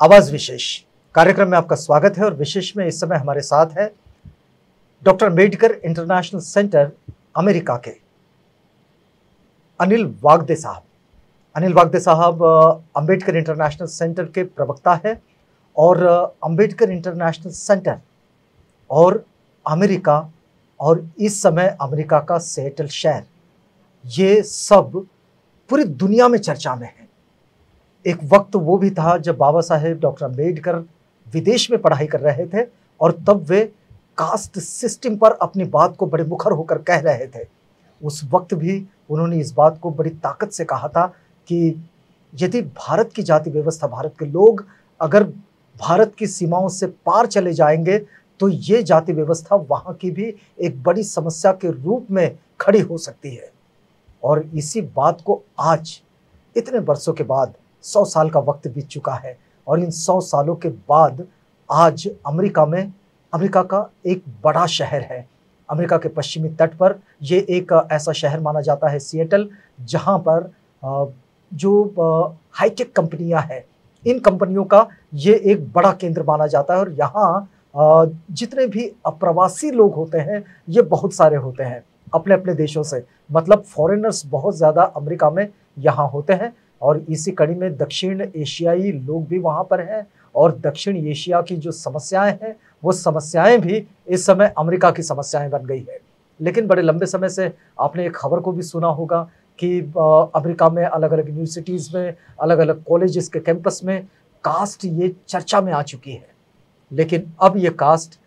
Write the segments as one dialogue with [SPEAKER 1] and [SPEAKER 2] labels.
[SPEAKER 1] आवाज़ विशेष। कार्यक्रम में आपका स्वागत है और विशेष में इस समय हमारे साथ है doctor Ambedkar international centre America के। अनिल वागदे साहब। अनिल वागदे साहब अंबेडकर इंटरनेशनल सेंटर के प्रवक्ता है और अंबेडकर इंटरनेशनल सेंटर और अमेरिका और इस समय अमेरिका का सेटल शहर। ये सब पूरी दुनिया में चर्चा में है। एक वक्त वो भी था जब बाबा साहेब डॉक्टर अंबेडकर विदेश में पढ़ाई कर रहे थे और तब वे कास्ट सिस्टम पर अपनी बात को बड़े मुखर होकर कह रहे थे। उस वक्त भी उन्होंने इस बात को बड़ी ताकत से कहा था कि यदि भारत की जाति व्यवस्था, भारत के लोग अगर भारत की सीमाओं से पार चले जाएँगे तो ये जाति व्यवस्था वहाँ की भी एक बड़ी समस्या के रूप में खड़ी हो सकती है। और इसी बात को आज, इतने वर्षों के बाद सौ साल का वक्त बीत चुका है और इन सौ सालों के बाद आज अमेरिका में, अमेरिका का एक बड़ा शहर है। अमेरिका के पश्चिमी तट पर ये एक ऐसा शहर माना जाता है सिएटल, जहाँ पर जो हाईटेक कंपनियाँ हैं, इन कंपनियों का ये एक बड़ा केंद्र माना जाता है और यहाँ जितने भी अप्रवासी लोग होते हैं, ये बहुत सारे होते हैं अपने अपने देशों से। मतलब फॉरेनर्स बहुत ज़्यादा अमेरिका में यहाँ होते हैं और इसी कड़ी में दक्षिण एशियाई लोग भी वहाँ पर हैं और दक्षिण एशिया की जो समस्याएँ हैं, वो समस्याएँ भी इस समय अमेरिका की समस्याएँ बन गई है। लेकिन बड़े लंबे समय से आपने एक खबर को भी सुना होगा कि अमेरिका में अलग अलग यूनिवर्सिटीज़ में अलग अलग कॉलेजेस के कैंपस में कास्ट ये चर्चा में आ चुकी है। लेकिन अब ये कास्ट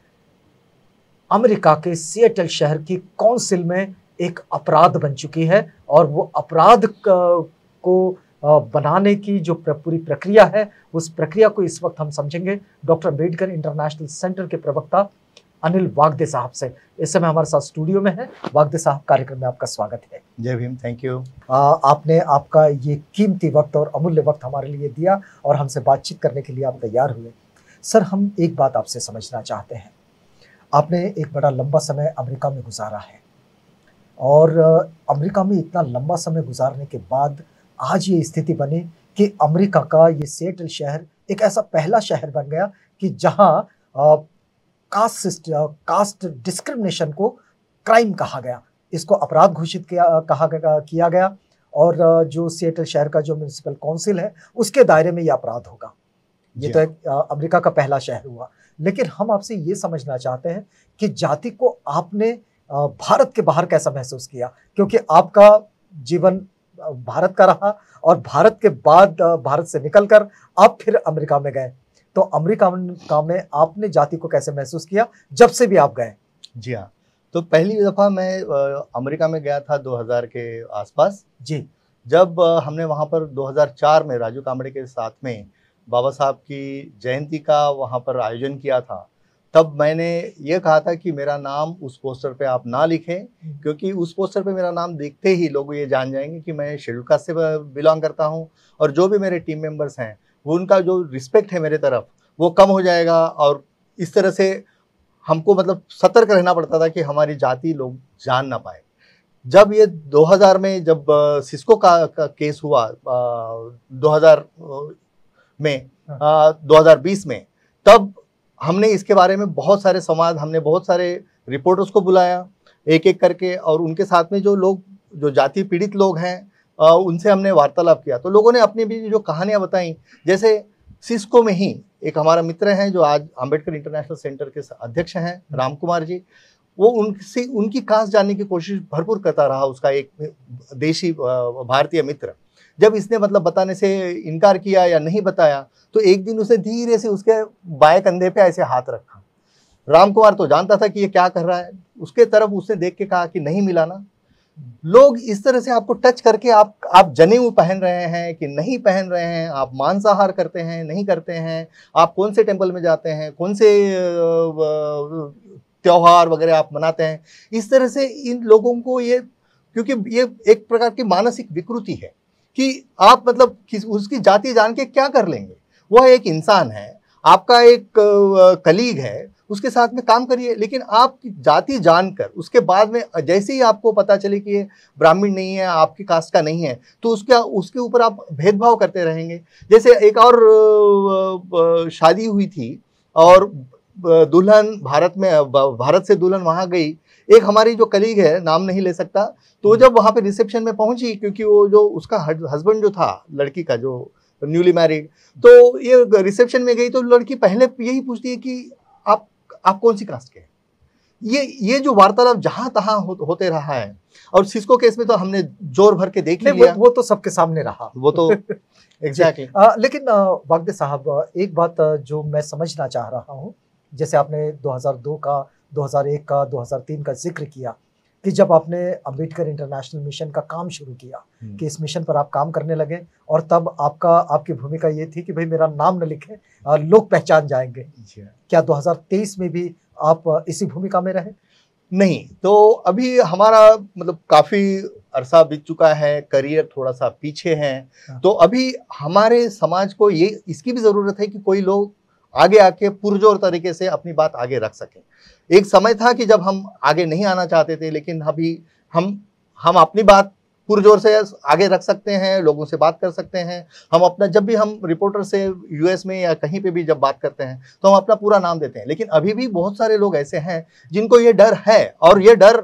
[SPEAKER 1] अमेरिका के सिएटल शहर की काउंसिल में एक अपराध बन चुकी है और वो अपराध को बनाने की जो पूरी प्रक्रिया है उस प्रक्रिया को इस वक्त हम समझेंगे। डॉक्टर अंबेडकर इंटरनेशनल सेंटर के प्रवक्ता अनिल वागदे साहब से। इस समय हमारे साथ स्टूडियो में है। वागदे साहब कार्यक्रम में आपका स्वागत है।
[SPEAKER 2] जय भीम थैंक यू
[SPEAKER 1] आपने आपका ये कीमती वक्त और अमूल्य वक्त हमारे लिए दिया और हमसे बातचीत करने के लिए आप तैयार हुए। सर हम एक बात आपसे समझना चाहते हैं। आपने एक बड़ा लंबा समय अमेरिका में गुजारा है और अमेरिका में इतना लंबा समय गुजारने के बाद आज ये स्थिति बनी कि अमेरिका का ये सेटल शहर एक ऐसा पहला शहर बन गया कि जहाँ कास्ट कास्ट डिस्क्रिमिनेशन को क्राइम कहा गया। इसको अपराध घोषित किया कहा गया किया गया और जो सिएटल शहर का जो म्यूनिसिपल काउंसिल है उसके दायरे में ये अपराध होगा। ये तो एक अमेरिका का पहला शहर हुआ। लेकिन हम आपसे ये समझना चाहते हैं कि जाति को आपने भारत के बाहर कैसा महसूस किया? क्योंकि आपका जीवन भारत का रहा और भारत के बाद भारत से निकलकर आप फिर अमेरिका में गए। तो अमेरिका में आपने जाति को कैसे महसूस किया? जब से भी आप गए।
[SPEAKER 2] जी हाँ। तो पहली दफ़ा मैं अमेरिका में गया था 2000 के आसपास।
[SPEAKER 1] जी।
[SPEAKER 2] जब हमने वहाँ पर 2004 में राजू कामड़े के साथ में बाबा साहब की जयंती का वहाँ पर आयोजन किया था तब मैंने ये कहा था कि मेरा नाम उस पोस्टर पे आप ना लिखें। क्योंकि उस पोस्टर पे मेरा नाम देखते ही लोग ये जान जाएँगे कि मैं शेड्यूल कास्ट से बिलोंग करता हूँ और जो भी मेरे टीम मेंबर्स हैं वो उनका जो रिस्पेक्ट है मेरे तरफ़ वो कम हो जाएगा और इस तरह से हमको मतलब सतर्क रहना पड़ता था कि हमारी जाति लोग जान ना पाए जब ये 2000 में जब सिस्को का, का केस हुआ आ, 2000 में हाँ। दो हज़ार बीस में तब हमने इसके बारे में बहुत सारे संवाद, हमने बहुत सारे रिपोर्टर्स को बुलाया एक एक करके, और उनके साथ में जो लोग, जो जाति पीड़ित लोग हैं उनसे हमने वार्तालाप किया। तो लोगों ने अपनी भी जो कहानियाँ बताई, जैसे सिस्को में ही एक हमारा मित्र हैं, जो आज अंबेडकर इंटरनेशनल सेंटर के अध्यक्ष हैं राम कुमार जी, वो उनसे, उनकी कास्ट जानने की कोशिश भरपूर करता रहा, उसका एक देशी भारतीय मित्र। जब इसने मतलब बताने से इनकार किया या नहीं बताया तो एक दिन उसने धीरे से उसके बाएँ कंधे पे ऐसे हाथ रखा। राम कुमार तो जानता था कि ये क्या कर रहा है। उसके तरफ़ उसने देख के कहा कि नहीं मिलाना लोग इस तरह से आपको टच करके आप आप जनेऊ पहन रहे हैं कि नहीं पहन रहे हैं, आप मांसाहार करते हैं, नहीं करते हैं, आप कौन से टेंपल में जाते हैं, कौन से त्योहार वगैरह आप मनाते हैं। इस तरह से इन लोगों को ये, क्योंकि ये एक प्रकार की मानसिक विकृति है। कि आप मतलब किस, उसकी जाति जान के क्या कर लेंगे? वह एक इंसान है, आपका एक कलीग है, उसके साथ में काम करिए, लेकिन आप जाति जानकर, उसके बाद में जैसे ही आपको पता चले कि ये ब्राह्मण नहीं है, आपकी कास्ट का नहीं है तो उसके उसके ऊपर आप भेदभाव करते रहेंगे। जैसे एक और शादी हुई थी, और दुल्हन भारत में, भारत से दुल्हन वहाँ गई एक हमारी जो कलीग है नाम नहीं ले सकता तो जब वहाँ पे रिसेप्शन में पहुँची क्योंकि वो जो उसका हस्बैंड जो था लड़की का जो न्यूली मैरिड तो ये रिसेप्शन में गई तो लड़की पहले यही पूछती है कि आप आप कौन सी कास्ट के ये ये जो वार्तालाप जहाँ तहां हो, होते रहा है और सिस्को केस में तो हमने ज़ोर भर के देख लिया
[SPEAKER 1] वो, वो तो सबके सामने रहा।
[SPEAKER 2] वो तो एग्जैक्टली
[SPEAKER 1] exactly. लेकिन वागदे साहब एक बात जो मैं समझना चाह रहा हूँ जैसे आपने 2002 का 2001 का 2003 का ज़िक्र किया कि जब आपने अंबेडकर इंटरनेशनल मिशन का काम शुरू किया हम्म। कि इस मिशन पर आप काम करने लगे और तब आपका आपकी भूमिका ये थी कि भाई मेरा नाम न लिखे लोग पहचान जाएँगे। क्या 2023 में भी आप इसी भूमिका में रहे?
[SPEAKER 2] नहीं तो अभी हमारा मतलब काफ़ी अरसा बीत चुका है करियर थोड़ा सा पीछे है। हाँ। तो अभी हमारे समाज को ये इसकी भी ज़रूरत है कि कोई लोग आगे आके पुरजोर तरीके से अपनी बात आगे रख सकें। एक समय था कि जब हम आगे नहीं आना चाहते थे, लेकिन अभी हम हम अपनी बात पुरजोर से आगे रख सकते हैं, लोगों से बात कर सकते हैं। हम अपना, जब भी हम रिपोर्टर से यूएस में या कहीं पे भी जब बात करते हैं तो हम अपना पूरा नाम देते हैं। लेकिन अभी भी बहुत सारे लोग ऐसे हैं जिनको ये डर है, और ये डर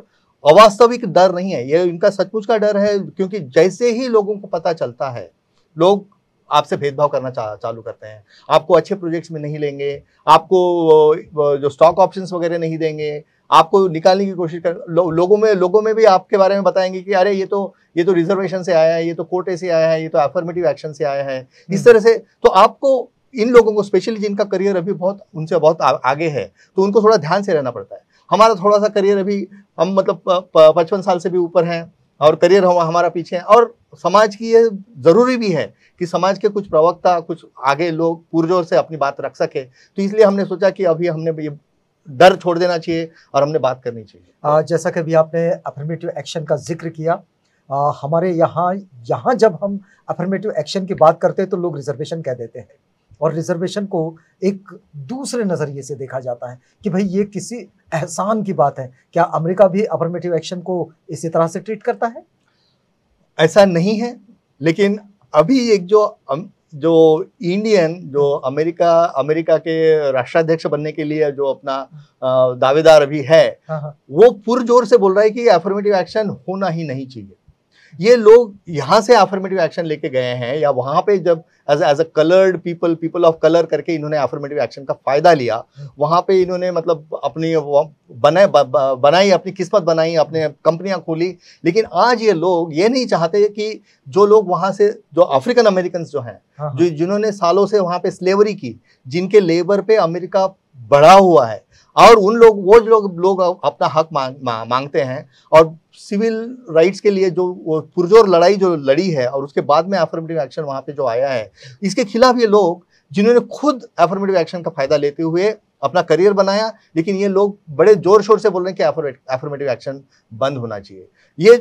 [SPEAKER 2] अवास्तविक डर नहीं है। ये इनका सचमुच का डर है, क्योंकि जैसे ही लोगों को पता चलता है, लोग आपसे भेदभाव करना चा, चालू करते हैं। आपको अच्छे प्रोजेक्ट्स में नहीं लेंगे आपको जो स्टॉक ऑप्शंस वगैरह नहीं देंगे आपको निकालने की कोशिश कर लो, लोगों में लोगों में भी आपके बारे में बताएँगे कि अरे ये तो ये तो रिजर्वेशन से आया है ये तो कोटे से आया है ये तो एफर्मेटिव एक्शन से आया है। इस हम्म। तरह से तो आपको इन लोगों को स्पेशली जिनका करियर अभी बहुत उनसे बहुत आगे है तो उनको थोड़ा ध्यान से रहना पड़ता है। हमारा थोड़ा सा करियर अभी हम मतलब पचपन साल से भी ऊपर हैं और करियर हम हमारा पीछे है। और समाज की ये ज़रूरी भी है कि समाज के कुछ प्रवक्ता कुछ आगे लोग पुरजोर से अपनी बात रख सके। तो इसलिए हमने सोचा कि अभी हमने ये डर छोड़ देना चाहिए और हमने बात करनी चाहिए।
[SPEAKER 1] आ, जैसा कि अभी आपने अफर्मेटिव एक्शन का ज़िक्र किया आ, हमारे यहाँ यहाँ जब हम अफर्मेटिव एक्शन की बात करते हैं तो लोग रिजर्वेशन कह देते हैं। और रिजर्वेशन को एक दूसरे नज़रिए से देखा जाता है कि भाई ये किसी एहसान की बात है। क्या अमेरिका भी अफर्मेटिव एक्शन को इसी तरह से ट्रीट करता है?
[SPEAKER 2] ऐसा नहीं है लेकिन अभी एक जो जो इंडियन जो अमेरिका अमेरिका के राष्ट्राध्यक्ष बनने के लिए जो अपना दावेदार अभी है हाँ, हाँ। वो पुरजोर से बोल रहा है कि अफर्मेटिव एक्शन होना ही नहीं चाहिए। ये लोग यहाँ से अफर्मेटिव एक्शन लेके गए हैं या वहाँ पे जब as as a coloured people people of colour करके इन्होंने अफर्मेटिव एक्शन का फ़ायदा लिया वहाँ पे इन्होंने मतलब अपनी बनाए बनाई अपनी किस्मत बनाई अपने कंपनियाँ खोली लेकिन आज ये लोग ये नहीं चाहते कि जो लोग वहाँ से जो अफ्रीकन अमेरिकन जो हैं हाँ, हाँ। जो जिन्होंने सालों से वहाँ पे स्लेवरी की जिनके लेबर पे अमेरिका बढ़ा हुआ है और उन लोग वो लोग लोग अपना हक मांग, मांगते हैं और सिविल राइट्स के लिए जो पुरजोर लड़ाई जो लड़ी है और उसके बाद में अफर्मेटिव एक्शन वहाँ पे जो आया है इसके खिलाफ ये लोग जिन्होंने खुद अफर्मेटिव एक्शन का फ़ायदा लेते हुए अपना करियर बनाया लेकिन ये लोग बड़े ज़ोर शोर से बोल रहे हैं कि अफर्मेटिव एक्शन बंद होना चाहिए। ये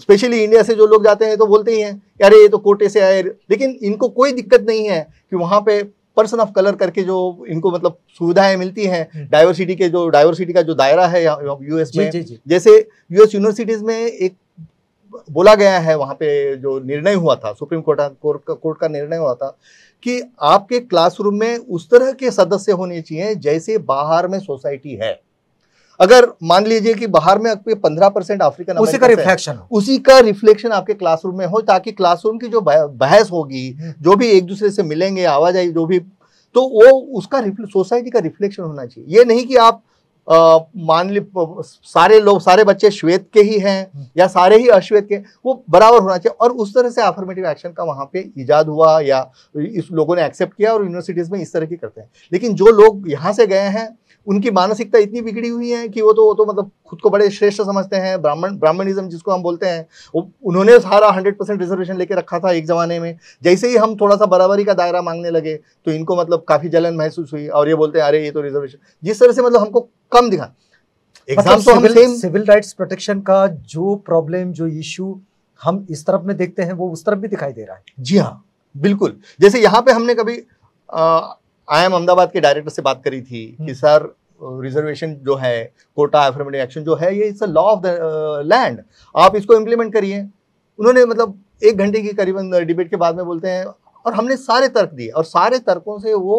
[SPEAKER 2] स्पेशली इंडिया से जो लोग जाते हैं तो बोलते ही हैं अरे ये तो कोटे से आए लेकिन इनको कोई दिक्कत नहीं है कि वहाँ पे पर्सन ऑफ़ कलर करके जो इनको मतलब सुविधाएँ मिलती हैं डाइवर्सिटी हम्म। के जो डाइवर्सिटी का जो दायरा है यूएस में जी, जी, जैसे यूएस यूनिवर्सिटीज में एक बोला गया है वहाँ पे जो निर्णय हुआ था सुप्रीम कोर्ट कोर्ट का कोर्ट का निर्णय हुआ था कि आपके क्लासरूम में उस तरह के सदस्य होने चाहिए जैसे बाहर में सोसाइटी है अगर मान लीजिए कि बाहर में आपके पंद्रह परसेंट अफ्रीकन
[SPEAKER 1] उसी का रिफ्लेक्शन
[SPEAKER 2] उसी का रिफ्लेक्शन आपके क्लासरूम में हो ताकि क्लासरूम की जो बहस होगी हम्म। जो भी एक दूसरे से मिलेंगे आवाजाही जो भी तो वो उसका सोसाइटी का रिफ्लेक्शन होना चाहिए ये नहीं कि आप मान ली सारे लोग सारे बच्चे श्वेत के ही हैं हम्म। या सारे ही अश्वेत के वो बराबर होना चाहिए और उस तरह से अफर्मेटिव एक्शन का वहाँ पे इजाद हुआ या इस लोगों ने एक्सेप्ट किया और यूनिवर्सिटीज में इस तरह की करते हैं लेकिन जो लोग यहाँ से गए हैं उनकी मानसिकता इतनी बिगड़ी हुई है कि वो तो वो तो मतलब खुद को बड़े श्रेष्ठ समझते हैं ब्राह्मण ब्राह्मणिज्म जिसको हम बोलते हैं वो उन्होंने सारा हंड्रेड परसेंट रिजर्वेशन लेके रखा था एक जमाने में। जैसे ही हम थोड़ा सा बराबरी का दायरा मांगने लगे तो इनको मतलब काफ़ी जलन महसूस हुई और ये बोलते हैं अरे ये तो रिजर्वेशन जिस तरह से मतलब हमको कम दिखा।
[SPEAKER 1] एग्ज़ाम तो हम सेम सिविल राइट्स प्रोटेक्शन का जो प्रॉब्लम जो इशू हम इस तरफ़ में देखते हैं वो उस तरफ़ भी दिखाई दे रहा है।
[SPEAKER 2] जी हाँ बिल्कुल। जैसे यहाँ पे हमने कभी आई एम अहमदाबाद के डायरेक्टर से बात करी थी कि हम्म। सर रिजर्वेशन जो है कोटा एफर्मेटिव एक्शन जो है ये it's a law of the land आप इसको इम्प्लीमेंट करिए। उन्होंने मतलब एक घंटे की करीबन डिबेट के बाद में बोलते हैं और हमने सारे तर्क दिए और सारे तर्कों से वो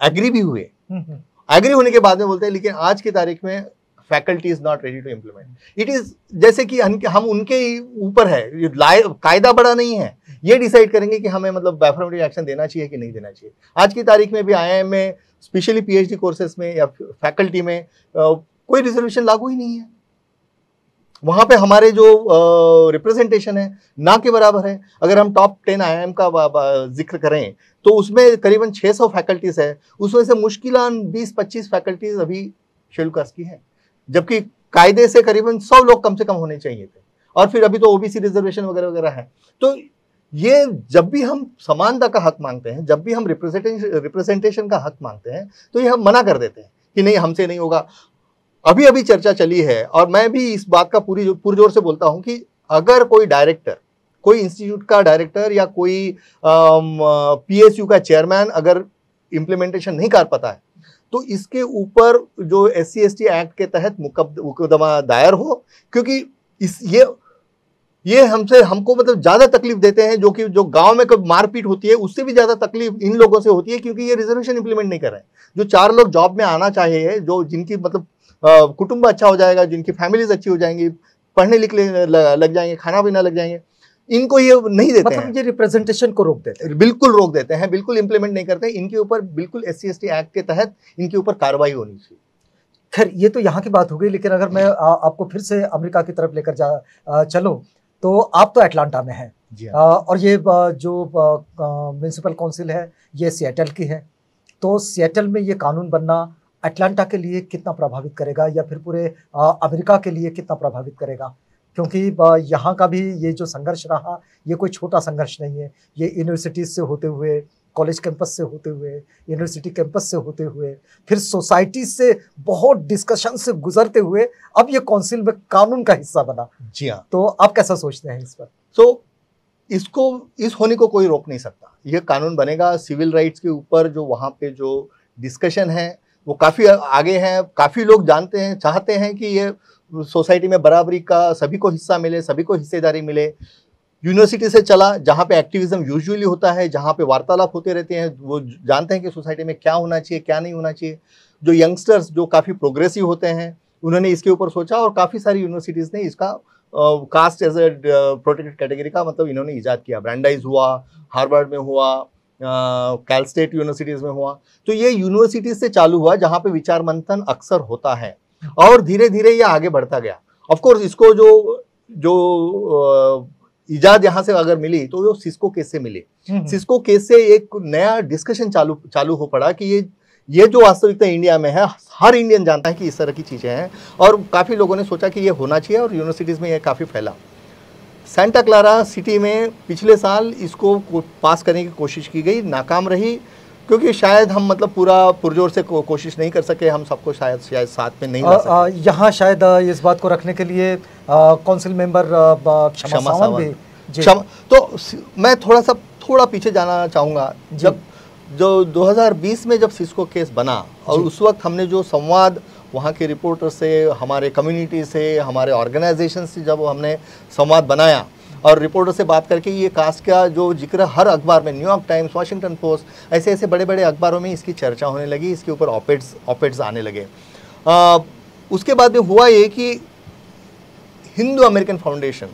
[SPEAKER 2] एग्री भी हुए।
[SPEAKER 1] हम्म, हम्म,
[SPEAKER 2] एग्री होने के बाद में बोलते हैं लेकिन आज की तारीख में faculty is not ready to implement it is जैसे कि हम हम उनके ही ऊपर है कायदा बड़ा नहीं है। ये डिसाइड करेंगे कि हमें मतलब एफर्मेटिव एक्शन देना चाहिए कि नहीं देना चाहिए। आज की तारीख में भी आईआईएम में स्पेशली पीएचडी कोर्सेज में या फैकल्टी में कोई रिजर्वेशन लागू ही नहीं है। वहाँ पे हमारे जो रिप्रेजेंटेशन है, ना के बराबर है। अगर हम टॉप टेन आईआईएम का ज़िक्र करें तो उसमें करीबन 600 फैकल्टीज है। उसमें से मुश्किलान 20-25 फैकल्टीज अभी शेड्यूल कास्ट की है। जबकि कायदे से करीबन 100 लोग कम से कम होने चाहिए थे। और फिर अभी तो ओबीसी रिजर्वेशन वगैरह वगैरह है। तो ये जब भी हम समानता का हक मांगते हैं, जब भी हम रिप्रेजेंटेशन रिप्रेजेंटेशन का हक मांगते हैं तो ये हम मना कर देते हैं कि नहीं, हमसे नहीं होगा। अभी अभी चर्चा चली है और मैं भी इस बात का पूरी पुरजोर से बोलता हूँ कि अगर कोई डायरेक्टर कोई इंस्टीट्यूट का डायरेक्टर या कोई पीएसयू का चेयरमैन अगर इम्प्लीमेंटेशन नहीं कर पाता है तो इसके ऊपर जो एस सी एक्ट के तहत मुकदमा दायर हो, क्योंकि इस ये ये हमसे हमको मतलब ज़्यादा तकलीफ़ देते हैं जो कि जो गाँव में कब मारपीट होती है उससे भी ज़्यादा तकलीफ़ इन लोगों से होती है क्योंकि ये रिजर्वेशन इंप्लीमेंट नहीं कर रहे हैं। जो चार लोग जॉब में आना चाहिए जो जिनकी मतलब कुटुंब अच्छा हो जाएगा जिनकी फैमिलीज़ अच्छी हो जाएँगी पढ़ने लिखने लग जाएँगे खाना पीना लग जाएँगे इनको ये नहीं देते हैं।
[SPEAKER 1] मतलब ये रिप्रेजेंटेशन को रोक देते हैं।
[SPEAKER 2] बिल्कुल रोक देते हैं बिल्कुल इंप्लीमेंट नहीं करते इनके ऊपर बिल्कुल एस सी एक्ट के तहत इनके ऊपर कार्रवाई होनी चाहिए।
[SPEAKER 1] खैर ये तो यहाँ की बात हो गई लेकिन अगर मैं आ, आपको फिर से अमेरिका की तरफ़ लेकर जा चलो तो आप तो अटलांटा में हैं।
[SPEAKER 2] जी
[SPEAKER 1] आ, और ये जो म्यूनसिपल काउंसिल है ये सिएटल की है। तो सिएटल में ये कानून बनना अटलांटा के लिए कितना प्रभावित करेगा या फिर पूरे अमेरिका के लिए कितना प्रभावित करेगा? क्योंकि यहाँ का भी ये जो संघर्ष रहा ये कोई छोटा संघर्ष नहीं है। ये यूनिवर्सिटीज से होते हुए कॉलेज कैंपस से होते हुए यूनिवर्सिटी कैंपस से होते हुए फिर सोसाइटी से बहुत डिस्कशन से गुजरते हुए अब ये काउंसिल में कानून का हिस्सा बना।
[SPEAKER 2] जी हाँ।
[SPEAKER 1] तो आप कैसा सोचते हैं इस पर?
[SPEAKER 2] सो इसको इस होने को कोई रोक नहीं सकता। ये कानून बनेगा सिविल राइट्स के ऊपर जो वहाँ पे जो डिस्कशन है वो काफ़ी आगे हैं। काफ़ी लोग जानते हैं चाहते हैं कि ये सोसाइटी में बराबरी का सभी को हिस्सा मिले सभी को हिस्सेदारी मिले। यूनिवर्सिटी से चला, जहाँ पे एक्टिविज्म यूजुअली होता है, जहाँ पे वार्तालाप होते रहते हैं, वो जानते हैं कि सोसाइटी में क्या होना चाहिए, क्या नहीं होना चाहिए। जो यंगस्टर्स जो काफ़ी प्रोग्रेसिव होते हैं, उन्होंने इसके ऊपर सोचा और काफ़ी सारी यूनिवर्सिटीज़ ने इसका caste as a protected category का मतलब इन्होंने ईजाद किया। ब्रांडाइज हुआ हार्वर्ड में हुआ कैल स्टेट यूनिवर्सिटीज़ में हुआ। तो ये यूनिवर्सिटीज़ से चालू हुआ, जहाँ पे विचार मंथन अक्सर होता है और धीरे धीरे ये आगे बढ़ता गया। ऑफकोर्स इसको जो जो इजाद यहाँ से अगर मिली तो वो सिस्को केस से मिले। सिस्को केस से एक नया डिस्कशन चालू चालू हो पड़ा कि ये ये जो वास्तविकता इंडिया में है हर इंडियन जानता है कि इस तरह की चीज़ें हैं और काफ़ी लोगों ने सोचा कि ये होना चाहिए और यूनिवर्सिटीज़ में ये काफ़ी फैला। सेंटा क्लारा सिटी में पिछले साल इसको पास करने की कोशिश की गई नाकाम रही। क्योंकि शायद हम मतलब पूरा पुरजोर से को, कोशिश नहीं कर सके हम सबको शायद शायद साथ में नहीं
[SPEAKER 1] यहाँ शायद इस बात को रखने के लिए काउंसिल मेंबर क्षमा सावंत। भी
[SPEAKER 2] क्षमा तो मैं थोड़ा सा थोड़ा पीछे जाना चाहूँगा। जब जो 2020 में जब सिस्को केस बना और उस वक्त हमने जो संवाद वहाँ के रिपोर्टर से हमारे कम्युनिटी से हमारे ऑर्गेनाइजेशन से जब हमने संवाद बनाया और रिपोर्टर से बात करके ये कास्ट का जो ज़िक्र हर अखबार में न्यूयॉर्क टाइम्स वाशिंगटन पोस्ट ऐसे ऐसे बड़े बड़े अखबारों में इसकी चर्चा होने लगी इसके ऊपर ऑपेट्स ऑपेट्स आने लगे। आ, उसके बाद में हुआ ये कि हिंदू अमेरिकन फाउंडेशन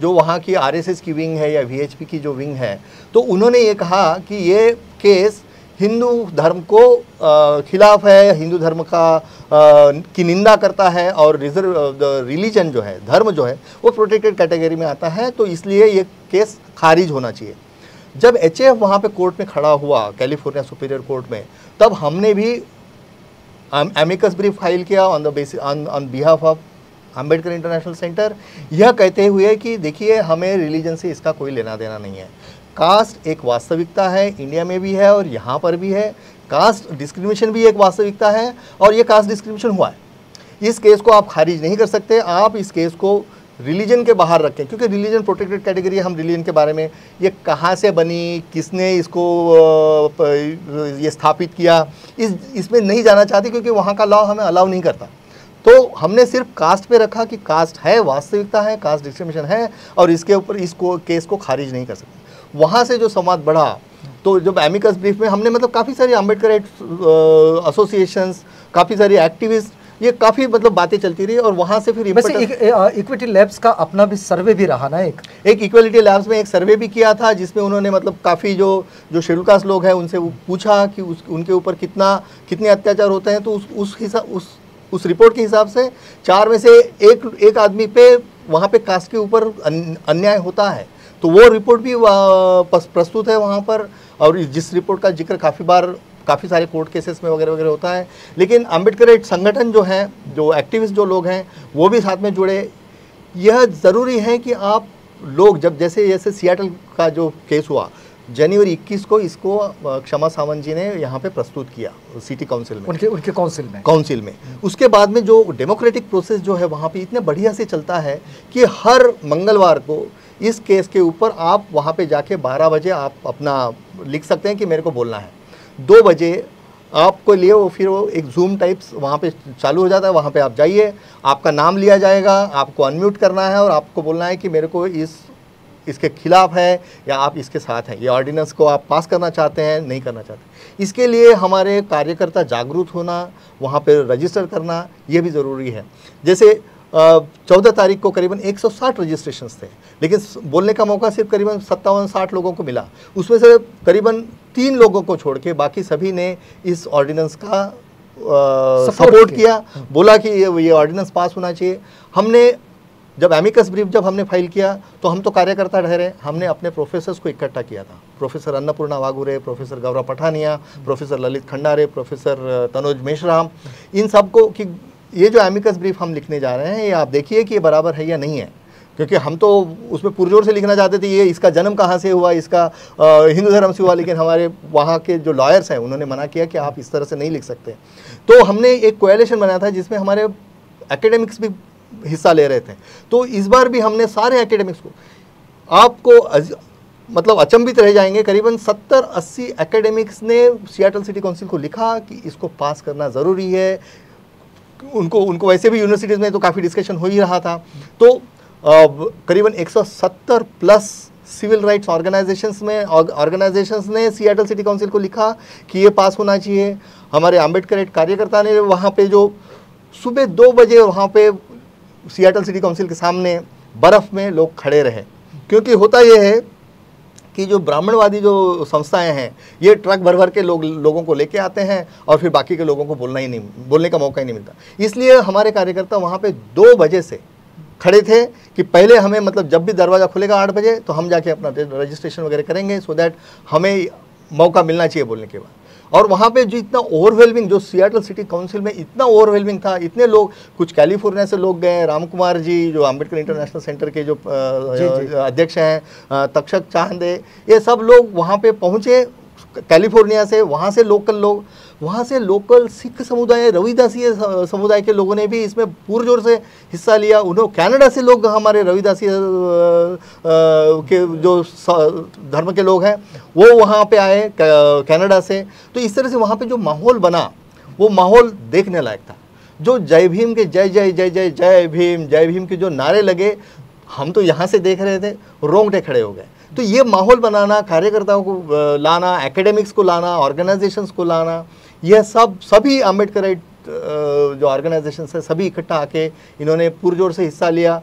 [SPEAKER 2] जो वहाँ की आरएसएस की विंग है या वीएचपी की जो विंग है तो उन्होंने ये कहा कि ये केस हिंदू धर्म को खिलाफ है, हिंदू धर्म का की निंदा करता है और रिज़र्व रिलीजन जो है, धर्म जो है, वो प्रोटेक्टेड कैटेगरी में आता है तो इसलिए ये केस खारिज होना चाहिए। जब एच एफ़ वहाँ पर कोर्ट में खड़ा हुआ कैलिफ़ोर्निया सुपीरियर कोर्ट में, तब हमने भी एमिकस ब्रीफ फ़ाइल किया on the basis on behalf of Ambedkar international centre यह कहते हुए कि, देखिए, हमें रिलीजन से इसका कोई लेना देना नहीं है। कास्ट एक वास्तविकता है, इंडिया में भी है और यहाँ पर भी है। कास्ट डिस्क्रिमिनेशन भी एक वास्तविकता है और ये कास्ट डिस्क्रिमिनेशन हुआ है। इस केस को आप खारिज नहीं कर सकते, आप इस केस को रिलीजन के बाहर रखें, क्योंकि रिलीजन प्रोटेक्टेड कैटेगरी हम रिलीजन के बारे में, ये कहाँ से बनी, किसने इसको ये स्थापित किया, इस, इसमें नहीं जाना चाहते क्योंकि वहाँ का लॉ हमें अलाउ नहीं करता। तो हमने सिर्फ़ कास्ट पे रखा कि कास्ट है, वास्तविकता है, कास्ट डिस्क्रिमिनेशन है और इसके ऊपर इसको केस को खारिज नहीं कर सकते। वहाँ से जो संवाद बढ़ा तो जब एमिकस ब्रीफ में हमने मतलब काफ़ी सारी अंबेडकर एसोसिएशंस काफ़ी सारी एक्टिविस्ट ये काफ़ी मतलब बातें चलती रही और वहाँ से फिर
[SPEAKER 1] इक्विटी लैब्स का अपना भी सर्वे भी रहा ना एक?
[SPEAKER 2] एक इक्वलिटी लैब्स में एक सर्वे भी किया था जिसमें उन्होंने मतलब काफ़ी जो जो शेड्यूल कास्ट लोग हैं उनसे पूछा कि उस उनके ऊपर कितना कितने अत्याचार होते हैं तो उस उस हिसाब उस उस रिपोर्ट के हिसाब से चार में से एक एक आदमी पे वहाँ पे कास्ट के ऊपर अन्याय होता है। तो वो रिपोर्ट भी प्रस्तुत है वहाँ पर और जिस रिपोर्ट का ज़िक्र काफ़ी बार काफ़ी सारे कोर्ट केसेस में वगैरह वगैरह होता है। लेकिन अंबेडकर संगठन जो है जो एक्टिविस्ट जो लोग हैं वो भी साथ में जुड़े। यह ज़रूरी है कि आप लोग जब जैसे जैसे सियाटल का जो केस हुआ जनवरी 21 को इसको क्षमा सावंत जी ने यहाँ पे प्रस्तुत किया सिटी काउंसिल में।
[SPEAKER 1] उनके उनके काउंसिल में।
[SPEAKER 2] काउंसिल में। उसके बाद में जो डेमोक्रेटिक प्रोसेस जो है वहाँ पे इतने बढ़िया से चलता है कि हर मंगलवार को इस केस के ऊपर आप वहाँ पे जाके 12 बजे आप अपना लिख सकते हैं कि मेरे को बोलना है। दो बजे आपको लिए वो फिर वो एक जूम टाइप्स वहाँ पे चालू हो जाता है, वहाँ पे आप जाइए, आपका नाम लिया जाएगा, आपको अनम्यूट करना है और आपको बोलना है कि मेरे को इस, इसके खिलाफ है या आप इसके साथ हैं। ये ऑर्डिनेंस को आप पास करना चाहते हैं, नहीं करना चाहते इसके लिए हमारे कार्यकर्ता जागरूक होना, वहाँ पर रजिस्टर करना, ये भी ज़रूरी है। जैसे चौदह तारीख को करीबन 160 रजिस्ट्रेशन थे। लेकिन बोलने का मौका सिर्फ़ करीबन सत्तावन साठ लोगों को मिला। उसमें से करीबन तीन लोगों को छोड़ के बाकी सभी ने इस ऑर्डिनेंस का सपोर्ट किया। बोला कि ये ऑर्डिनेंस पास होना चाहिए। हमने जब एमिकस ब्रीफ जब हमने फ़ाइल किया तो हम तो कार्यकर्ता ठहरे हमने अपने प्रोफेसर्स को इकट्ठा किया था। Professor Annapurna Vagure professor Gaurav Pathania professor Lalit Khandare professor Tanoj Meshram इन सबको कि ये जो एमिकस ब्रीफ हम लिखने जा रहे हैं ये आप देखिए कि ये बराबर है या नहीं है। क्योंकि हम तो उसमें पुरजोर से लिखना चाहते थे ये इसका जन्म कहाँ से हुआ इसका हिंदू धर्म से हुआ लेकिन हमारे वहाँ के जो लॉयर्स हैं उन्होंने मना किया कि आप इस तरह से नहीं लिख सकते। तो हमने एक कोएलेशन बनाया था जिसमें हमारे एकेडमिक्स भी हिस्सा ले रहे थे। तो इस बार भी हमने सारे एकेडमिक्स को आपको अज, मतलब अचंभित रह जाएँगे। करीबन 70-80 एकेडमिक्स ने सियाटल सिटी काउंसिल को लिखा कि इसको पास करना ज़रूरी है। उनको उनको वैसे भी यूनिवर्सिटीज़ में तो काफ़ी डिस्कशन हो ही रहा था। तो करीबन 170 प्लस सिविल राइट्स ऑर्गेनाइजेशंस में ऑर्गेनाइजेशंस ने सियाटल सिटी काउंसिल को लिखा कि ये पास होना चाहिए। हमारे अंबेडकर कार्यकर्ता ने वहाँ पे जो सुबह दो बजे वहाँ पे सियाटल सिटी काउंसिल के सामने बर्फ़ में लोग खड़े रहे। क्योंकि होता यह है कि जो ब्राह्मणवादी जो संस्थाएँ हैं, ये ट्रक भर भर के लोग, लोगों को लेके आते हैं और फिर बाकी के लोगों को बोलना ही नहीं, बोलने का मौका ही नहीं मिलता। इसलिए हमारे कार्यकर्ता वहाँ पे दो बजे से खड़े थे कि पहले हमें मतलब जब भी दरवाज़ा खुलेगा आठ बजे तो हम जाके अपना रजिस्ट्रेशन वगैरह करेंगे सो दैट हमें मौका मिलना चाहिए बोलने के बाद। और वहाँ पे जो इतना ओवरवेलमिंग जो सियाटल सिटी काउंसिल में इतना ओवरवेलमिंग था इतने लोग कुछ कैलिफ़ोर्निया से लोग गए राम कुमार जी जो अंबेडकर इंटरनेशनल सेंटर के जो अध्यक्ष हैं तक्षक चांदे ये सब लोग वहाँ पे पहुँचे कैलिफ़ोर्निया से वहाँ से लोकल लोग। वहाँ से लोकल सिख समुदाय, रविदासी समुदाय के लोगों ने भी इसमें पूरे ज़ोर से हिस्सा लिया। उन्होंने कनाडा से लोग हमारे रविदासी के जो धर्म के लोग हैं, वो वहाँ पे आए कनाडा से। तो इस तरह से वहाँ पे जो माहौल बना, वो माहौल देखने लायक था। जो जय भीम के जय जय जय जय जय भीम जय भीम के जो नारे लगे, हम तो यहाँ से देख रहे थे, रोंगटे खड़े हो गए। तो ये माहौल बनाना, कार्यकर्ताओं को लाना एकेडमिक्स को लाना ऑर्गेनाइजेशंस को लाना यह सब सभी अंबेडकर जो ऑर्गेनाइजेशन है सभी इकट्ठा आके इन्होंने पुरजोर से हिस्सा लिया।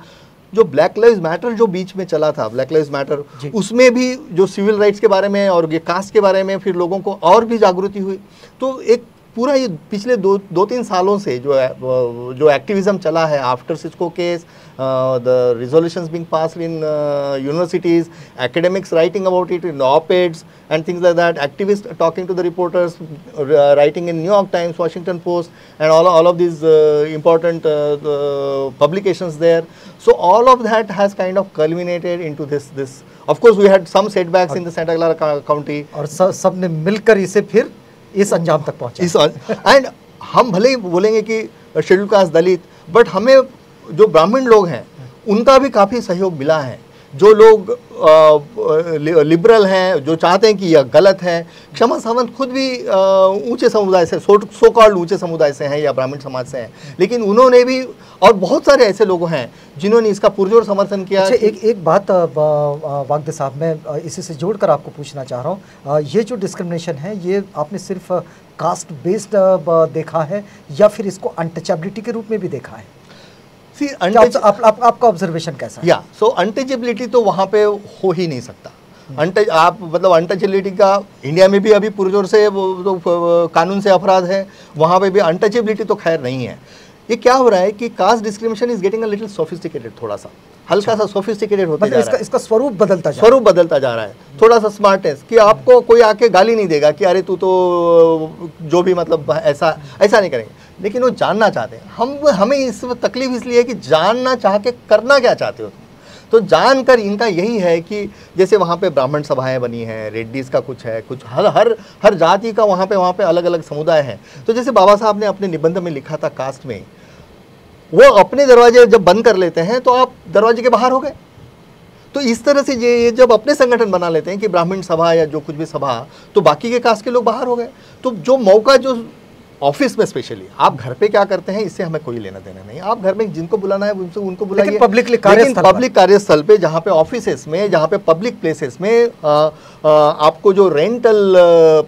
[SPEAKER 2] जो ब्लैक लाइव मैटर जो बीच में चला था ब्लैक लाइव मैटर उसमें भी जो सिविल राइट्स के बारे में और ये कास्ट के बारे में फिर लोगों को और भी जागृति हुई। तो एक पूरा ये पिछले दो दो तीन सालों से जो जो एक्टिविज्म चला है after Cisco case the resolutions being passed in universities academics writing about it in op-eds and things like that activists talking to the reporters uh, writing in new york times washington post and all, all of these uh, important uh, publications there so all of that has kind of culminated into this this of course we had some setbacks in the santa clara county
[SPEAKER 1] और सब ने मिलकर इसे फिर इस अंजाम तक पहुंचे
[SPEAKER 2] इस एंड हम भले ही बोलेंगे कि शेड्यूल कास्ट दलित बट हमें जो ब्राह्मण लोग हैं उनका भी काफ़ी सहयोग मिला है। जो लोग लिबरल हैं जो चाहते हैं कि यह गलत है क्षमा सावंत खुद भी ऊँचे समुदाय से सो कॉल्ड ऊँचे समुदाय से हैं या ब्राह्मण समाज से हैं। लेकिन उन्होंने भी और बहुत सारे ऐसे लोग हैं जिन्होंने इसका पुरजोर समर्थन किया
[SPEAKER 1] अच्छा एक एक बात वागदे साहब मैं इसी से जोड़कर आपको पूछना चाह रहा हूँ। ये जो डिस्क्रिमिनेशन है ये आपने सिर्फ़ कास्ट बेस्ड देखा है या फिर इसको अनटचेबिलिटी के रूप में भी देखा है?
[SPEAKER 2] सी आप, आप, आपका ऑब्जर्वेशन कैसा या सो अनटचेबिलिटी तो वहाँ पे हो ही नहीं सकता। अनटच। आप मतलब अनटचेबिलिटी का इंडिया में भी अभी पुरजोर से वो तो कानून से अपराध है वहाँ पे भी अनटचेबिलिटी तो खैर नहीं है। ये क्या हो रहा है कि caste discrimination is getting a little sophisticated थोड़ा सा। हल्का सा सोफिस्टिकेटेड होता मतलब है।
[SPEAKER 1] इसका स्वरूप बदलता
[SPEAKER 2] जा स्वरूप बदलता जा रहा है। थोड़ा सा स्मार्टनेस कि आपको कोई आके गाली नहीं देगा कि अरे तू तो जो भी मतलब ऐसा ऐसा नहीं करेंगे। लेकिन वो जानना चाहते हैं। हम हमें इस तकलीफ़ इसलिए है कि जानना चाह के करना क्या चाहते हो तो जानकर इनका यही है कि जैसे वहाँ पे ब्राह्मण सभाएँ बनी हैं रेड्डीज़ का कुछ है कुछ हर हर हर जाति का वहाँ पे वहाँ पे अलग अलग समुदाय हैं। तो जैसे बाबा साहब ने अपने निबंध में लिखा था कास्ट में वो अपने दरवाजे जब बंद कर लेते हैं तो आप दरवाजे के बाहर हो गए। तो इस तरह से ये जब अपने संगठन बना लेते हैं कि ब्राह्मण सभा या जो कुछ भी सभा तो बाकी के कास्ट के लोग बाहर हो गए। तो जो मौका, जो ऑफ़िस में स्पेशली आप घर पे क्या करते हैं इससे हमें कोई लेना देना नहीं। आप घर में जिनको बुलाना है उनसे उनको बुलाइए।
[SPEAKER 1] पब्लिक
[SPEAKER 2] पब्लिक कार्यस्थल पे जहाँ पे ऑफ़िस में जहाँ पे पब्लिक प्लेसेस में आ, आ, आपको जो रेंटल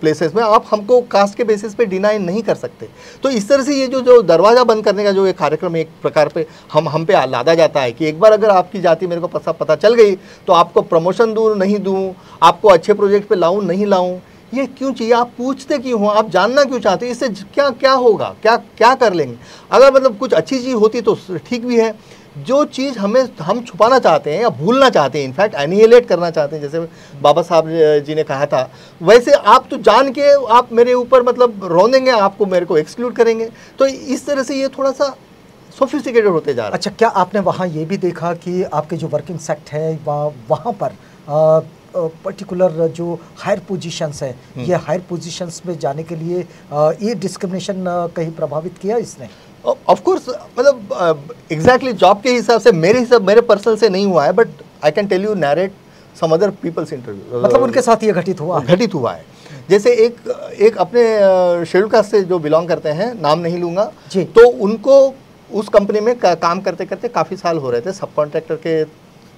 [SPEAKER 2] प्लेसेस में आप हमको कास्ट के बेसिस पे डिनाई नहीं कर सकते। तो इस तरह से ये जो जो दरवाज़ा बंद करने का जो एक कार्यक्रम एक प्रकार पे हम हम पे लादा जाता है कि एक बार अगर आपकी जाति मेरे को पता पता चल गई तो आपको प्रमोशन दूँ नहीं दूँ आपको अच्छे प्रोजेक्ट पर लाऊँ नहीं लाऊँ ये क्यों चाहिए? आप पूछते क्यों हो? आप जानना क्यों चाहते हैं? इससे क्या क्या होगा? क्या क्या कर लेंगे? अगर मतलब कुछ अच्छी चीज़ होती तो ठीक भी है। जो चीज़ हमें, हम छुपाना चाहते हैं या भूलना चाहते हैं, इनफैक्ट एनिहिलेट करना चाहते हैं, जैसे बाबा साहब जी ने कहा था, वैसे आप तो जान के आप मेरे ऊपर मतलब रोनेंगे आपको मेरे को एक्सक्लूड करेंगे। तो इस तरह से ये थोड़ा सा सोफिस्टिकेटेड होते जा रहा है।
[SPEAKER 1] अच्छा क्या आपने वहाँ ये भी देखा कि आपके जो वर्किंग सेक्ट है, वहाँ पर पर्टिकुलर जो हायर पोजीशंस है हम्म। ये हायर पोजीशंस में जाने के लिए ये डिस्क्रिमिनेशन कहीं प्रभावित किया इसने?
[SPEAKER 2] ऑफ़ कोर्स मतलब एग्जैक्टली जॉब के हिसाब से मेरे हिसाब मेरे पर्सनल से नहीं हुआ है but I can tell you narrate some other people's interview
[SPEAKER 1] मतलब उनके साथ ये घटित हुआ?
[SPEAKER 2] घटित हुआ है। जैसे एक एक अपने शेड्यूल कास्ट से जो बिलोंग करते हैं नाम नहीं लूँगा जी। तो उनको उस कंपनी में का, काम करते करते काफ़ी साल हो रहे थे सब कॉन्ट्रैक्टर के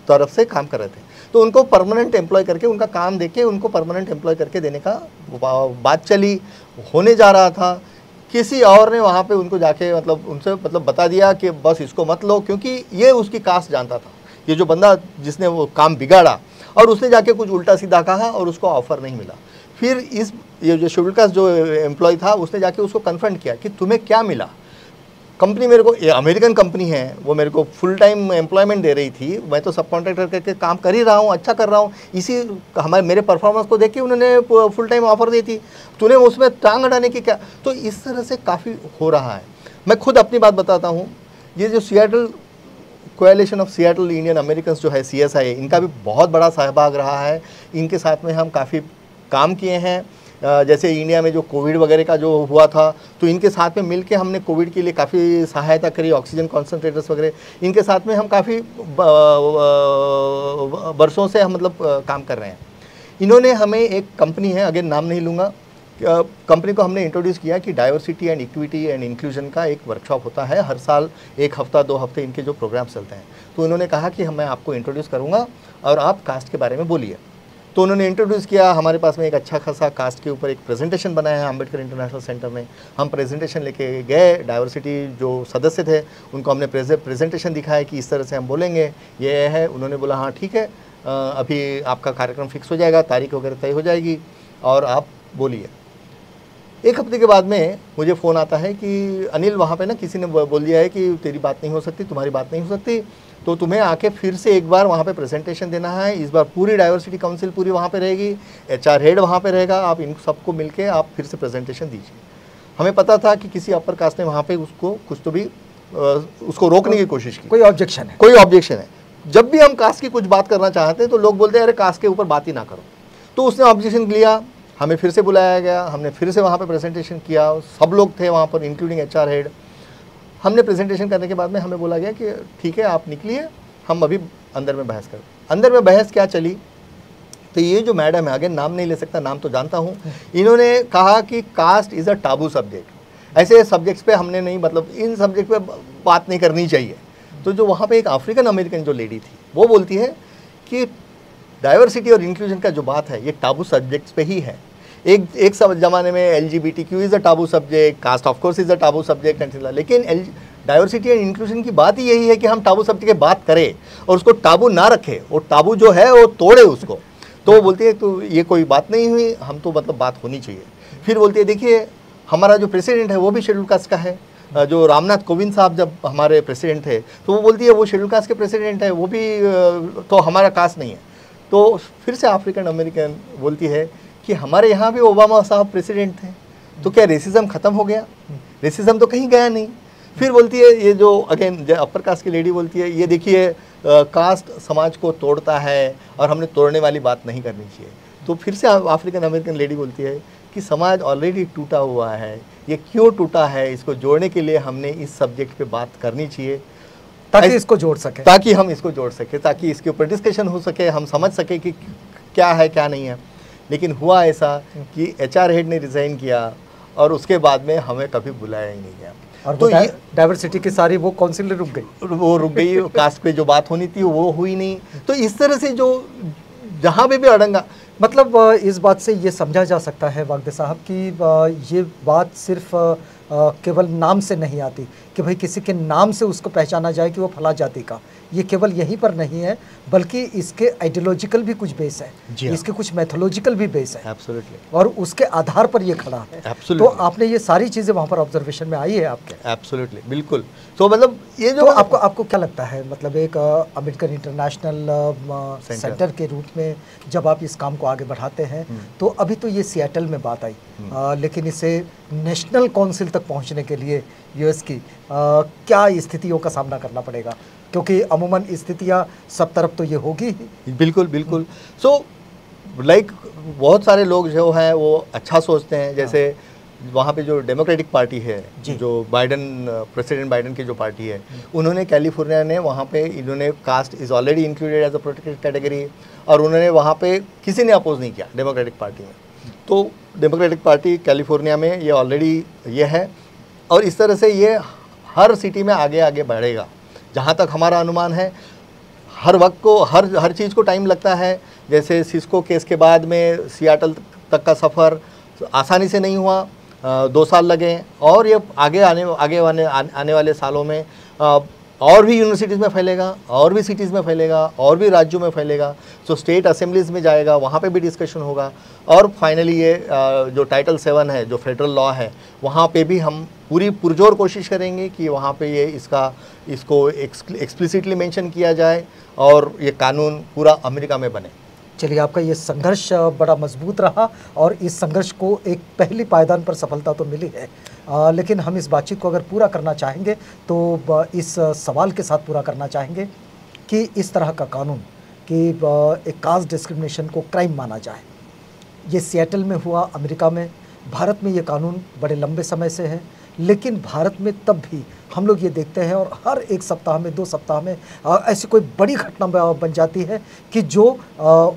[SPEAKER 2] तरफ़ से काम कर रहे थे। तो उनको परमानेंट एम्प्लॉय करके, उनका काम देके, उनको परमानेंट एम्प्लॉय करके देने का बात चली, होने जा रहा था। किसी और ने वहाँ पे उनको जाके मतलब उनसे मतलब बता दिया कि बस इसको मत लो, क्योंकि ये उसकी कास्ट जानता था। ये जो बंदा जिसने वो काम बिगाड़ा, और उसने जाके कुछ उल्टा सीधा कहा और उसको ऑफ़र नहीं मिला। फिर इस, ये जो शेड्यूल कास्ट जो एम्प्लॉय था, उसने जाके उसको कन्फ्रंट किया कि तुम्हें क्या मिला? कंपनी मेरे को अमेरिकन कंपनी है, वो मेरे को फुल टाइम एम्प्लॉयमेंट दे रही थी। मैं तो सब कॉन्ट्रैक्टर करके काम कर ही रहा हूँ अच्छा कर रहा हूँ। इसी हमारे, मेरे परफॉर्मेंस को देख के उन्होंने फुल टाइम ऑफ़र दी थी। तूने उसमें टांग अड़ाने की क्या? तो इस तरह से काफ़ी हो रहा है। मैं खुद अपनी बात बताता हूँ। ये जो Seattle coalition of Seattle Indian American जो है सीएसआई इनका भी बहुत बड़ा सहभाग रहा है। इनके साथ में हम काफ़ी काम किए हैं। जैसे इंडिया में जो कोविड वगैरह का जो हुआ था तो इनके साथ में मिलके हमने कोविड के लिए काफ़ी सहायता करी, ऑक्सीजन कॉन्सनट्रेटर्स वगैरह। इनके साथ में हम काफ़ी वर्षों से हम मतलब काम कर रहे हैं। इन्होंने हमें एक कंपनी है, अगेन नाम नहीं लूँगा कंपनी को हमने इंट्रोड्यूस किया कि diversity and equity and inclusion का एक वर्कशॉप होता है। हर साल एक हफ़्ता, दो हफ़्ते इनके जो प्रोग्राम चलते हैं। तो उन्होंने कहा कि मैं आपको इंट्रोड्यूस करूँगा और आप कास्ट के बारे में बोलिए। तो उन्होंने इंट्रोड्यूस किया। हमारे पास में एक अच्छा खासा कास्ट के ऊपर एक प्रेजेंटेशन बनाया है अंबेडकर इंटरनेशनल सेंटर में। हम प्रेजेंटेशन लेके गए। डाइवर्सिटी जो सदस्य थे, उनको हमने प्रेजेंटेशन दिखाया कि इस तरह से हम बोलेंगे। ये है। उन्होंने बोला हाँ ठीक है। अभी आपका कार्यक्रम फिक्स हो जाएगा। तारीख वगैरह तय हो जाएगी। और आप बोलिए। एक हफ़्ते के बाद में मुझे फ़ोन आता है कि अनिल वहाँ पे ना किसी ने बोल दिया है कि तेरी बात नहीं हो सकती तुम्हारी बात नहीं हो सकती। तो तुम्हें आके फिर से एक बार वहाँ पे प्रेजेंटेशन देना है। इस बार पूरी डाइवर्सिटी काउंसिल पूरी वहाँ पे रहेगी। एच आर हेड वहाँ पे रहेगा। आप इन सबको मिलके आप फिर से प्रेजेंटेशन दीजिए। हमें पता था कि किसी अपर कास्ट ने वहाँ पे उसको कुछ तो भी उसको रोकने की कोशिश की।
[SPEAKER 1] कोई ऑब्जेक्शन है?
[SPEAKER 2] कोई ऑब्जेक्शन है। जब भी हम कास्ट की कुछ बात करना चाहते हैं तो लोग बोलते हैं अरे कास्ट के ऊपर बात ही ना करो। तो उसने ऑब्जेक्शन लिया। हमें फिर से बुलाया गया, हमने फिर से वहाँ पर प्रेजेंटेशन किया, सब लोग थे वहाँ पर इंक्लूडिंग एचआर हेड हमने प्रेजेंटेशन करने के बाद में हमें बोला गया कि ठीक है, आप निकलिए, हम अभी अंदर में बहस करें, अंदर में बहस क्या चली? तो ये जो मैडम है अगेन नाम नहीं ले सकता, नाम तो जानता हूँ, इन्होंने कहा कि caste is a taboo subject ऐसे सब्जेक्ट्स पे हमने नहीं मतलब इन सब्जेक्ट पे बात नहीं करनी चाहिए। तो जो वहाँ पे एक अफ्रीकन अमेरिकन जो लेडी थी, वो बोलती है कि डाइवर्सिटी और इंक्लूजन का जो बात है, ये टाबू सब्जेक्ट्स पे ही है। एक एक सब जमाने में L G B T Q is a taboo subject caste of course is a taboo subject and लेकिन एल डाइवर्सिटी एंड इंक्लूजन की बात ही यही है कि हम टाबू सब्जेक्ट की बात करें और उसको टाबू ना रखें। और टाबू जो है, वो तोड़े उसको। तो वो बोलती है तो ये कोई बात नहीं हुई, हम तो मतलब बात होनी चाहिए। फिर बोलती है, देखिए, हमारा जो प्रेसिडेंट है, वो भी शेड्यूल कास्ट का है। जो रामनाथ कोविंद साहब जब हमारे प्रेसिडेंट थे तो वो बोलती है, वो शेड्यूल कास्ट के प्रेसिडेंट है, वो भी तो हमारा कास्ट नहीं है। तो फिर से अफ्रीकन अमेरिकन बोलती है कि हमारे यहाँ भी ओबामा साहब प्रेसिडेंट थे तो क्या रेसिज्म ख़त्म हो गया? रेसिज्म तो कहीं गया नहीं। फिर बोलती है ये जो अगेन अपर कास्ट की लेडी बोलती है ये देखिए कास्ट समाज को तोड़ता है और हमने तोड़ने वाली बात नहीं करनी चाहिए। तो फिर से अफ्रीकन अमेरिकन लेडी बोलती है कि समाज ऑलरेडी टूटा हुआ है ये क्यों टूटा है? इसको जोड़ने के लिए हमने इस सब्जेक्ट पे बात करनी चाहिए।
[SPEAKER 1] ताकि इसको जोड़ सके।
[SPEAKER 2] ताकि हम इसको जोड़ सके ताकि इसके ऊपर डिस्कशन हो सके हम समझ सके कि क्या है क्या नहीं है। लेकिन हुआ ऐसा कि एचआर हेड ने रिज़ाइन किया और उसके बाद में हमें कभी बुलाया ही नहीं गया।
[SPEAKER 1] और तो ये डाइवर्सिटी की सारी वो काउंसिल रुक गई।
[SPEAKER 2] वो रुक गई कास्ट पे जो बात होनी थी वो हुई नहीं। तो इस तरह से जो जहाँ पे भी अड़ंगा
[SPEAKER 1] मतलब इस बात से ये समझा जा सकता है वागदे साहब कि ये बात सिर्फ़ केवल नाम से नहीं आती कि भाई किसी के नाम से उसको पहचाना जाए कि वो फला जाति का। ये केवल यहीं पर नहीं है बल्कि इसके आइडियोलॉजिकल भी कुछ बेस है हाँ। इसके कुछ मैथोलॉजिकल भी बेस है
[SPEAKER 2] Absolutely.
[SPEAKER 1] और उसके आधार पर ये खड़ा है
[SPEAKER 2] Absolutely.
[SPEAKER 1] तो आपने ये सारी चीज़ें वहाँ पर ऑब्जर्वेशन में आई है आपके
[SPEAKER 2] एब्सोल्युटली बिल्कुल तो मतलब ये जो
[SPEAKER 1] तो आपको आपको क्या लगता है मतलब एक अंबेडकर इंटरनेशनल सेंटर के रूप में जब आप इस काम को आगे बढ़ाते हैं हम्म। तो अभी तो ये सियाटल में बात आई हम्म। लेकिन इसे नेशनल काउंसिल तक पहुँचने के लिए यूएस की आ, क्या स्थितियों का सामना करना पड़ेगा क्योंकि अमूमन स्थितियाँ सब तरफ़ तो ये होगी ही।
[SPEAKER 2] बिल्कुल बिल्कुल। सो लाइक like, बहुत सारे लोग जो हैं वो अच्छा सोचते हैं। जैसे हाँ। वहाँ पे जो डेमोक्रेटिक पार्टी है जो। बाइडन प्रेसिडेंट बाइडन की जो पार्टी है। उन्होंने कैलिफ़ोर्निया ने वहाँ पे इन्होंने caste is already included as a protected category और उन्होंने वहाँ पे किसी ने अपोज नहीं किया डेमोक्रेटिक पार्टी में। तो डेमोक्रेटिक पार्टी कैलिफ़ोर्निया में ये ऑलरेडी ये है और इस तरह से ये हर सिटी में आगे आगे बढ़ेगा। जहाँ तक हमारा अनुमान है, हर वक्त को, हर हर चीज़ को टाइम लगता है। जैसे सिस्को केस के बाद में सियाटल तक का सफ़र आसानी से नहीं हुआ दो साल लगे। और ये आगे आने आगे आने आने वाले सालों में और भी यूनिवर्सिटीज़ में फैलेगा, और भी सिटीज़ में फैलेगा, और भी राज्यों में फैलेगा। सो स्टेट असेंबलीज़ में जाएगा, वहाँ पे भी डिस्कशन होगा। और फाइनली ये जो टाइटल सेवन है, जो फेडरल लॉ है, वहाँ पे भी हम पूरी पुरजोर कोशिश करेंगे कि वहाँ पे ये इसका इसको एक्सप्लिसिटली मेंशन किया जाए और ये कानून पूरा अमेरिका में बने।
[SPEAKER 1] चलिए आपका ये संघर्ष बड़ा मज़बूत रहा और इस संघर्ष को एक पहली पायदान पर सफलता तो मिली है। आ, लेकिन हम इस बातचीत को अगर पूरा करना चाहेंगे तो इस सवाल के साथ पूरा करना चाहेंगे कि इस तरह का कानून कि एक कास्ट डिस्क्रिमिनेशन को क्राइम माना जाए। ये सियाटल में हुआ अमेरिका में। भारत में ये कानून बड़े लंबे समय से है। लेकिन भारत में तब भी हम लोग ये देखते हैं और हर एक सप्ताह में, दो सप्ताह में ऐसी कोई बड़ी घटना बन जाती है कि जो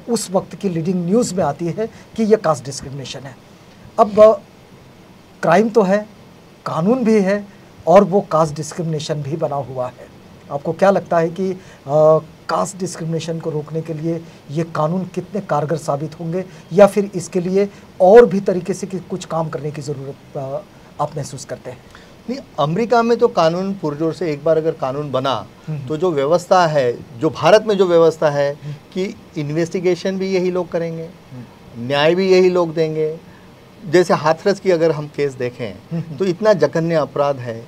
[SPEAKER 1] उस वक्त की लीडिंग न्यूज़ में आती है कि यह कास्ट डिस्क्रिमिनेशन है। अब क्राइम तो है, कानून भी है और वो कास्ट डिस्क्रिमिनेशन भी बना हुआ है। आपको क्या लगता है कि कास्ट डिस्क्रिमिनेशन को रोकने के लिए ये कानून कितने कारगर साबित होंगे या फिर इसके लिए और भी तरीके से कुछ काम करने की ज़रूरत आप महसूस करते हैं?
[SPEAKER 2] नहीं अमेरिका में तो कानून पुरजोर से एक बार अगर कानून बना हम्म। तो जो व्यवस्था है जो भारत में जो व्यवस्था है हम्म। कि इन्वेस्टिगेशन भी यही लोग करेंगे हम्म। न्याय भी यही लोग देंगे। जैसे हाथरस की अगर हम केस देखें तो इतना जघन्य अपराध है।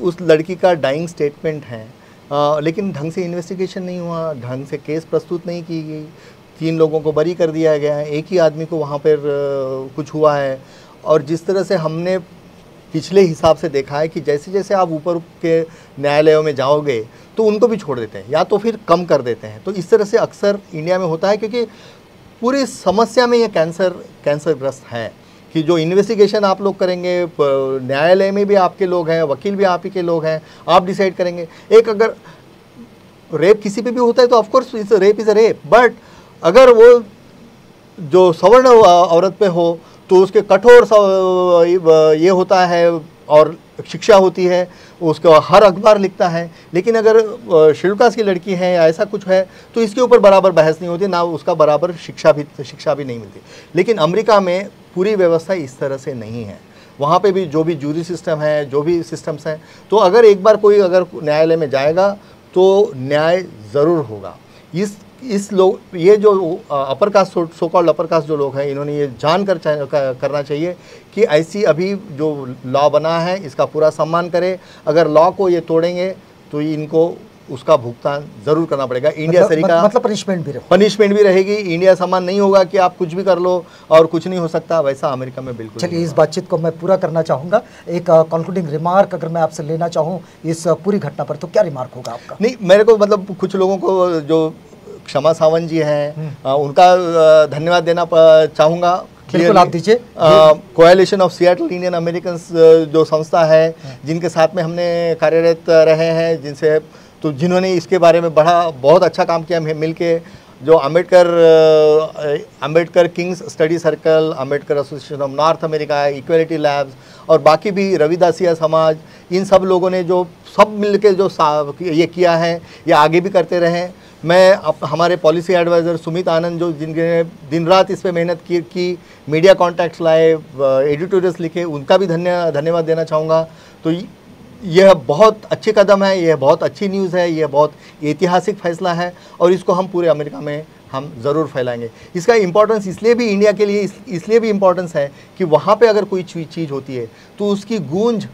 [SPEAKER 2] उस लड़की का डाइंग स्टेटमेंट है। आ, लेकिन ढंग से इन्वेस्टिगेशन नहीं हुआ ढंग से केस प्रस्तुत नहीं की गई। तीन लोगों को बरी कर दिया गया है एक ही आदमी को वहाँ पर कुछ हुआ है। और जिस तरह से हमने पिछले हिसाब से देखा है कि जैसे जैसे आप ऊपर के न्यायालयों में जाओगे तो उनको भी छोड़ देते हैं या तो फिर कम कर देते हैं। तो इस तरह से अक्सर इंडिया में होता है क्योंकि पूरी समस्या में ये कैंसर, कैंसरग्रस्त है कि जो इन्वेस्टिगेशन आप लोग करेंगे न्यायालय में भी आपके लोग हैं, वकील भी आप ही के लोग हैं, आप डिसाइड करेंगे। एक अगर रेप किसी पे भी होता है तो of course is rape is a rape but अगर वो जो सवर्ण औरत पे हो तो उसके कठोर ये होता है और शिक्षा होती है, उसका हर अखबार लिखता है। लेकिन अगर शेड्यूल की लड़की है या ऐसा कुछ है तो इसके ऊपर बराबर बहस नहीं होती, ना उसका बराबर शिक्षा भी शिक्षा भी नहीं मिलती। लेकिन अमेरिका में पूरी व्यवस्था इस तरह से नहीं है। वहाँ पे भी जो भी जूरी सिस्टम है, जो भी सिस्टम्स हैं तो अगर एक बार कोई अगर न्यायालय में जाएगा तो न्याय ज़रूर होगा। इस इस लोग ये जो upper caste so called upper caste जो लोग हैं इन्होंने ये जान कर करना चाहिए कि ऐसी अभी जो लॉ बना है इसका पूरा सम्मान करें। अगर लॉ को ये तोड़ेंगे तो इनको उसका भुगतान ज़रूर करना पड़ेगा। इंडिया
[SPEAKER 1] मतलब, का मतलब पनिशमेंट भी
[SPEAKER 2] पनिशमेंट भी रहेगी। इंडिया समान नहीं होगा कि आप कुछ भी कर लो और कुछ नहीं हो सकता वैसा अमेरिका में बिल्कुल
[SPEAKER 1] चलिए इस बातचीत को मैं पूरा करना चाहूँगा। एक कंक्लूडिंग रिमार्क अगर मैं आपसे लेना चाहूँ इस पूरी घटना पर तो क्या रिमार्क होगा आपका?
[SPEAKER 2] नहीं मेरे को मतलब कुछ लोगों को जो क्षमा सावंत जी हैं हम्म। उनका धन्यवाद देना चाहूँगा
[SPEAKER 1] बिल्कुल आप दीजिए
[SPEAKER 2] coalition of Seattle Indian American जो संस्था है हम्म। जिनके साथ में हमने कार्यरत रहे हैं जिनसे तो जिन्होंने इसके बारे में बड़ा बहुत अच्छा काम किया मिल के जो Ambedkar Ambedkar Kings study circle Ambedkar association of North America Equality Labs और बाकी भी रविदासिया समाज इन सब लोगों ने जो सब मिल के जो ये किया है ये आगे भी करते रहें मैं अप, हमारे पॉलिसी एडवाइज़र सुमित आनंद जो जिनके दिन रात इस पर मेहनत की, की मीडिया कॉन्टैक्ट्स लाए एडिटोरियल्स लिखे उनका भी धन्य धन्यवाद देना चाहूँगा। तो यह बहुत अच्छे कदम है यह बहुत अच्छी न्यूज़ है यह बहुत ऐतिहासिक फैसला है और इसको हम पूरे अमेरिका में हम ज़रूर फैलाएँगे। इसका इम्पोर्टेंस इसलिए भी इंडिया के लिए इस, इसलिए भी इम्पोर्टेंस है कि वहाँ पे अगर कोई चीज़ होती है तो उसकी गूंज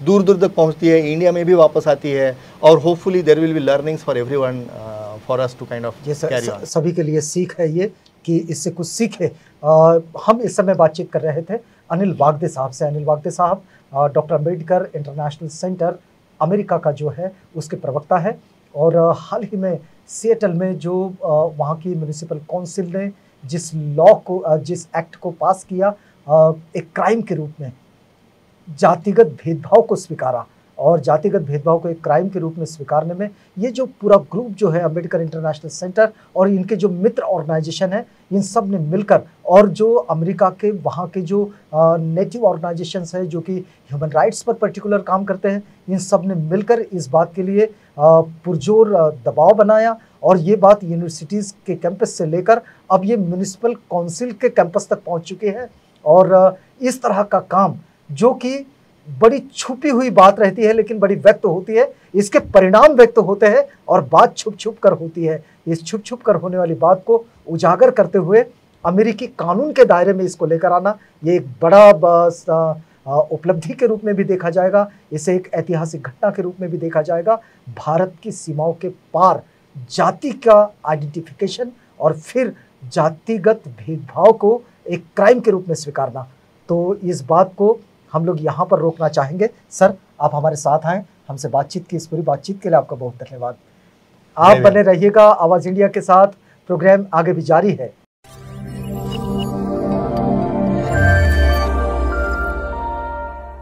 [SPEAKER 2] दूर दूर तक पहुँचती है इंडिया में भी वापस आती है और hopefully there will be learnings for everyone for us to kind of carry on
[SPEAKER 1] सभी के लिए सीख है ये कि इससे कुछ सीखे। हम इस समय बातचीत कर रहे थे अनिल वागदे साहब से। अनिल वागदे साहब doctor Ambedkar international centre America का जो है उसके प्रवक्ता है। और हाल ही में सिएटल में जो वहाँ की म्यूनिसिपल काउंसिल ने जिस लॉ को जिस एक्ट को पास किया एक क्राइम के रूप में जातिगत भेदभाव को स्वीकारा। और जातिगत भेदभाव को एक क्राइम के रूप में स्वीकारने में ये जो पूरा ग्रुप जो है अंबेडकर इंटरनेशनल सेंटर और इनके जो मित्र ऑर्गेनाइजेशन है, इन सबने मिलकर और जो अमेरिका के, वहाँ के जो नेटिव ऑर्गेनाइजेशन है, जो कि ह्यूमन राइट्स पर पर्टिकुलर काम करते हैं, इन सबने मिलकर इस बात के लिए पुरजोर दबाव बनाया और ये बात यूनिवर्सिटीज़ के कैंपस से लेकर अब ये म्यूनिसिपल काउंसिल के कैंपस तक पहुँच चुके हैं और इस तरह का काम जो कि बड़ी छुपी हुई बात रहती है, लेकिन बड़ी व्यक्त होती है। इसके परिणाम व्यक्त होते हैं और बात छुप छुप कर होती है। इस छुप छुप कर होने वाली बात को उजागर करते हुए अमेरिकी कानून के दायरे में इसको लेकर आना, ये एक बड़ा उपलब्धि के रूप में भी देखा जाएगा। इसे एक ऐतिहासिक घटना के रूप में भी देखा जाएगा। भारत की सीमाओं के पार जाति का आइडेंटिफिकेशन और फिर जातिगत भेदभाव को एक क्राइम के रूप में स्वीकारना। तो इस बात को हम लोग यहाँ पर रोकना चाहेंगे। सर आप हमारे साथ आए हमसे बातचीत की इस पूरी बातचीत के लिए आपका बहुत धन्यवाद। आप बने रहिएगा आवाज़ इंडिया के साथ। प्रोग्राम आगे भी जारी है।